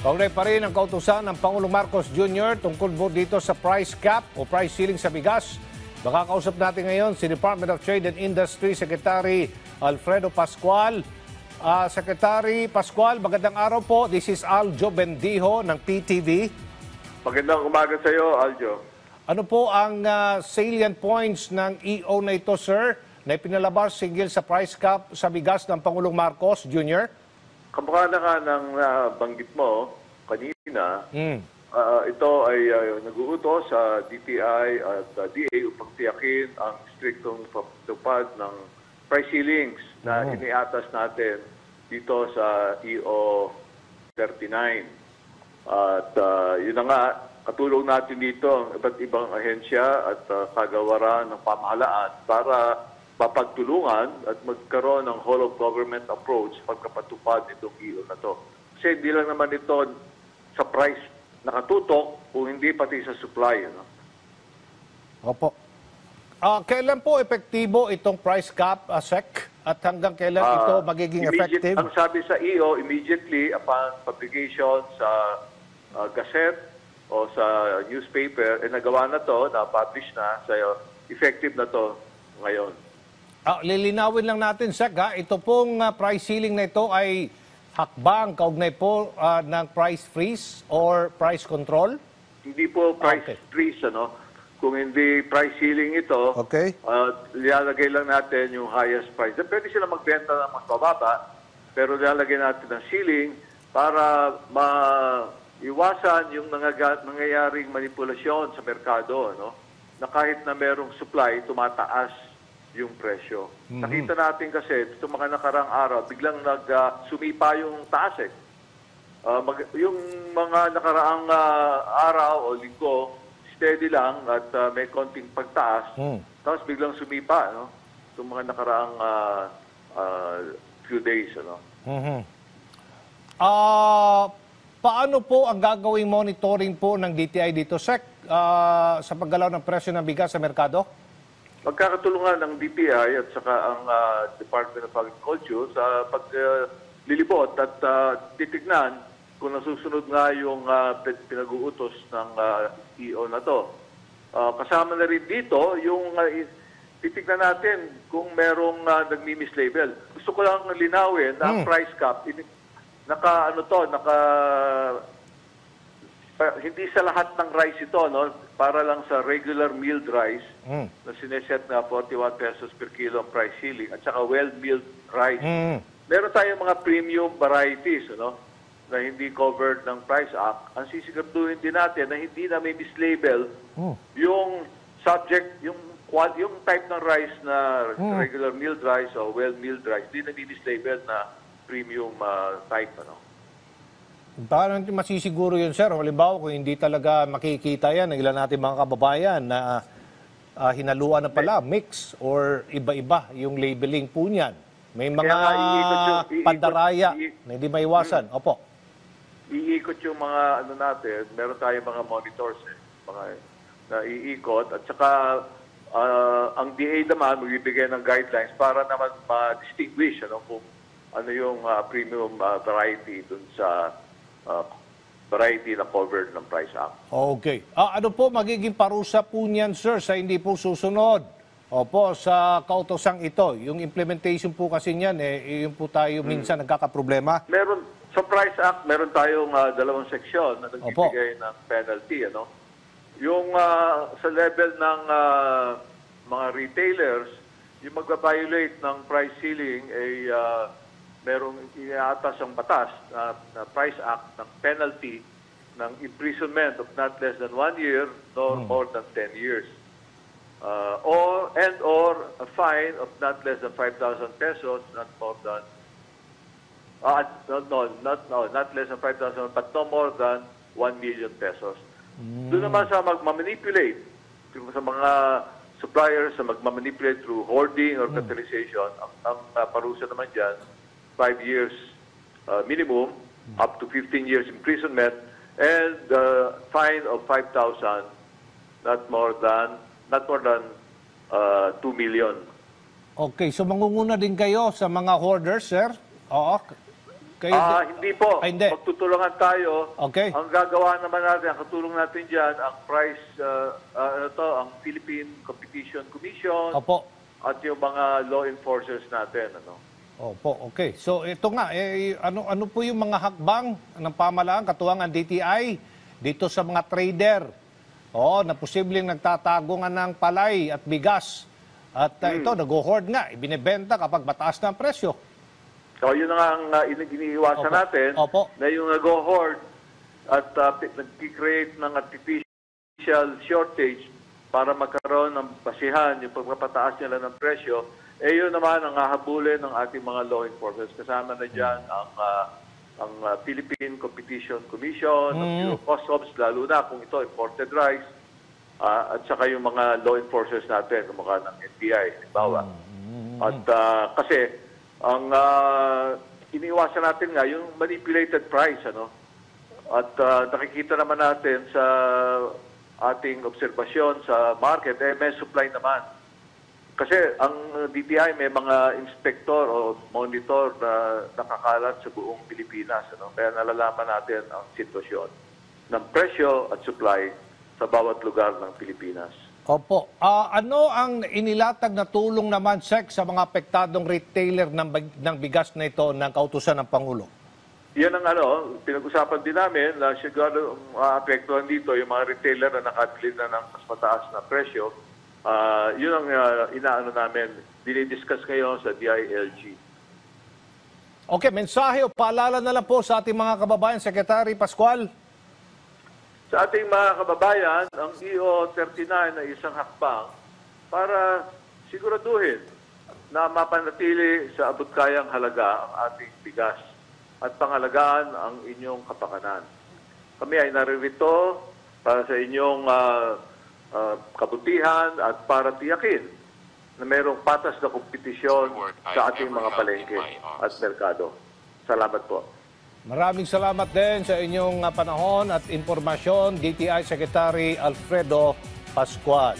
Kaugnay pa rin ang kautusan ng Pangulong Marcos Jr. tungkol po dito sa price cap o price ceiling sa bigas. Makakausap natin ngayon si Department of Trade and Industry Secretary Alfredo Pascual. Ah, Secretary Pascual, magandang araw po. This is Aljo Bendijo ng PTV. Magandang umaga sa iyo, Aljo. Ano po ang ah, salient points ng EO na ito, sir, na ipinalabas singgil sa price cap sa bigas ng Pangulong Marcos Jr.? Kamukha na nga ng banggit mo kanina, Mm. ah, ito ay ah, nag-uutos sa DTI at ah, DA upang tiyakin ang striktong pagtupad ng price ceilings na iniatas natin dito sa EO 39. At ah, yun na nga, katulong natin dito ang iba't ibang ahensya at ah, kagawaran ng pamahalaan para mapagtulungan at magkaroon ng whole of government approach pagkapatupad nitong EO na to. Kasi hindi lang naman ito sa price nakatutok kung hindi pati sa supply. Ano? Opo. Ah, kailan po epektibo itong price cap, ah, SEC? At hanggang kailan Ah, ito magiging effective? Ang sabi sa EO, immediately upon publication sa uh, Gazette o sa newspaper, eh nagawa na to, na-publish na, sa effective na to ngayon. Ah, lilinawin lang natin, Sec, ha? ito pong ah, price ceiling na ito ay hakbang kaugnay po ah, ng price freeze or price control? Hindi po price Okay. freeze, ano? Kung hindi price ceiling ito, Okay. uh, lilalagay lang natin yung highest price. Pwede sila magbenta ng mas mababa, pero lilalagay natin ng ceiling para maiwasan yung nangaga- nangyayaring manipulasyon sa merkado, ano? Na kahit na merong supply, tumataas yung presyo. Nakita natin kasi, itong mga nakarang araw, biglang nag, ah, sumipa yung taas eh. Ah, mag- yung mga nakaraang ah, araw o linggo, steady lang at ah, may konting pagtaas. Hmm. Tapos biglang sumipa, no? Itong mga nakaraang ah, ah, few days, ano? Mhm. Ah, paano po ang gagawing monitoring po ng DTI dito, Sec, ah, sa paggalaw ng presyo ng bigas sa merkado? Magkakatulungan ng DTI at saka ang ah, Department of Agriculture sa paglilibot at ah, titignan kung nasusunod nga yung pin- pinag-uutos ng ah, EO na to. Ah, kasama na rin dito yung i- titignan natin kung merong uh, nagmi-mislabel. Gusto ko lang linawin na ang price cap, ini- naka ano to, naka hindi sa lahat ng rice ito, no? Para lang sa regular milled rice Mm. na sineset na 41 pesos per kilo ang price ceiling at saka well-milled rice. Mm. Meron tayong mga premium varieties, ano? Na hindi covered ng Price Act. Ang sisiguraduhin din natin na hindi na may mislabel Mm. yung subject, yung qual- yung type ng rice na regular milled rice o well-milled rice, hindi na mislabel na premium ah, type, ano? Paano natin masisiguro yun, sir? Halimbawa, kung hindi talaga makikita yan ng ilan natin mga kababayan na ah, hinaluan na pala, mix or iba-iba yung labeling po niyan. May mga nga iikot yung- iikot- pandaraya na hindi maiwasan. Opo. iikot yung mga ano natin, meron tayong mga monitors eh, mga na iikot at saka ah, ang DA naman magbibigay ng guidelines para naman ma-distinguish ano kung ano yung ah, premium ah, variety dun sa ah, variety na covered ng Price Act. Okay. Ah, ano po magiging parusa po niyan, sir, sa hindi po susunod? Opo, sa kautosang ito. Yung implementation po kasi niyan, eh, yun po tayo minsan nagkakaproblema. Meron sa Price Act, meron tayong ah, dalawang seksyon na nagbibigay ng penalty, ano? Yung ah, sa level ng ah, mga retailers, yung magba-violate ng price ceiling ay ah, merong inaatas ang batas na, na Price Act ng penalty ng imprisonment of not less than one year nor more than 10 years. Uh, or and or a fine of not less than 5,000 pesos, not more than Ah, no, no, not, no, not less than 5,000, but no more than 1 million pesos. Doon naman sa magmamanipulate, sa mga suppliers sa magmamanipulate through hoarding or catalyzation, ang, ang ah, parusa naman dyan, 5 years ah, minimum, up to 15 years imprisonment, and uh, fine of 5,000, not more than, not more than uh, 2 million. Okay, so mangunguna din kayo sa mga hoarders, sir? Oo. Kayo Ah, di- hindi po. Ah, hindi. Magtutulungan tayo. Okay. Ang gagawa naman natin, ang katulong natin diyan, ang price uh, uh, ano to, ang Philippine Competition Commission Opo. at yung mga law enforcers natin, ano. Opo, okay. So ito nga, eh, ano, ano po yung mga hakbang ng pamalaan, katuwang ang DTI, dito sa mga trader, oh, na posibleng nagtatago nga ng palay at bigas. At uh, ito, nag-hoard nga, ibinebenta kapag mataas na ang presyo. So yun na nga ang uh, ini- iniiwasan Opo. natin Opo. na yung nag-hoard at uh, nag-create ng artificial shortage para magkaroon ng basihan yung pagpapataas nila ng presyo, eh yun naman ang hahabulin ng ating mga law enforcers. Kasama na dyan ang uh, ang uh, Philippine Competition Commission, ang Bureau of Customs, lalo na kung ito imported rice, ah, at saka yung mga law enforcers natin, kumaka ng NBI, halimbawa. At ah, kasi, ang ah, iniwasan natin nga, yung manipulated price, ano? At ah, nakikita naman natin sa ating obserbasyon sa market, eh, may supply naman. Kasi ang DTI may mga inspector o monitor na nakakalat sa buong Pilipinas. Ano? Kaya nalalaman natin ang sitwasyon ng presyo at supply sa bawat lugar ng Pilipinas. Opo. Ah, ano ang inilatag na tulong naman, Sec, sa mga apektadong retailer ng, ng bigas na ito ng kautusan ng Pangulo? Yan ang ano, pinag-usapan din namin na siguro maapektuhan dito yung mga retailer na nakabili na ng mas mataas na presyo. Ah, yun ang ah, inaano namin, dinidiscuss ngayon sa DILG. Okay, mensahe o paalala na lang po sa ating mga kababayan, Secretary Pascual. Sa ating mga kababayan, ang EO39 ay isang hakbang para siguraduhin na mapanatili sa abot kayang halaga ang ating bigas at pangalagaan ang inyong kapakanan. Kami ay naririto para sa inyong ah, ah, kabutihan at para tiyakin na mayroong patas na kompetisyon sa ating mga palengke at merkado. Salamat po. Maraming salamat din sa inyong ah, panahon at impormasyon, DTI Secretary Alfredo Pascual.